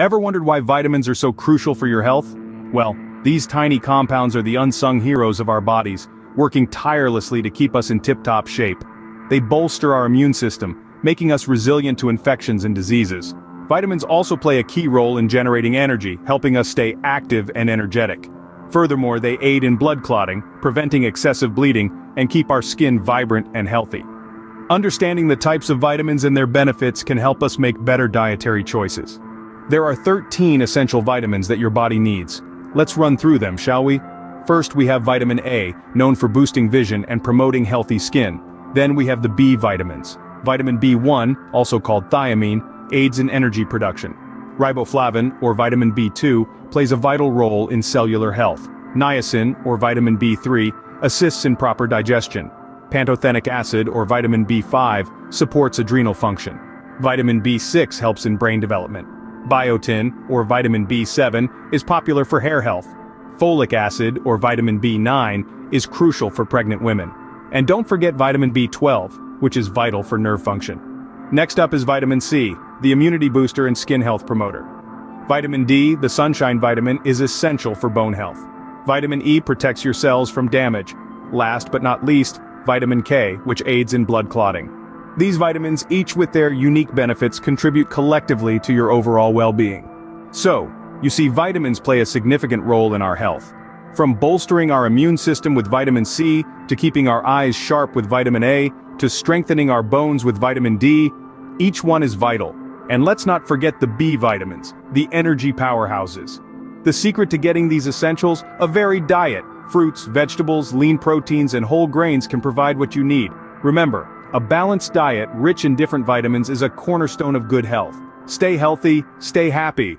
Ever wondered why vitamins are so crucial for your health? Well, these tiny compounds are the unsung heroes of our bodies, working tirelessly to keep us in tip-top shape. They bolster our immune system, making us resilient to infections and diseases. Vitamins also play a key role in generating energy, helping us stay active and energetic. Furthermore, they aid in blood clotting, preventing excessive bleeding, and keep our skin vibrant and healthy. Understanding the types of vitamins and their benefits can help us make better dietary choices. There are 13 essential vitamins that your body needs. Let's run through them, shall we? First we have vitamin A, known for boosting vision and promoting healthy skin. Then we have the B vitamins. Vitamin B1, also called thiamine, aids in energy production. Riboflavin, or vitamin B2, plays a vital role in cellular health. Niacin, or vitamin B3, assists in proper digestion. Pantothenic acid, or vitamin B5, supports adrenal function. Vitamin B6 helps in brain development. Biotin, or vitamin B7, is popular for hair health. Folic acid, or vitamin B9, is crucial for pregnant women. And don't forget vitamin B12, which is vital for nerve function. Next up is vitamin C, the immunity booster and skin health promoter. Vitamin D, the sunshine vitamin, is essential for bone health. Vitamin E protects your cells from damage. Last but not least, vitamin K, which aids in blood clotting. These vitamins, each with their unique benefits, contribute collectively to your overall well-being. So, you see vitamins play a significant role in our health. From bolstering our immune system with vitamin C, to keeping our eyes sharp with vitamin A, to strengthening our bones with vitamin D, each one is vital. And let's not forget the B vitamins, the energy powerhouses. The secret to getting these essentials, a varied diet. Fruits, vegetables, lean proteins, and whole grains can provide what you need. Remember, a balanced diet rich in different vitamins is a cornerstone of good health. Stay healthy, stay happy.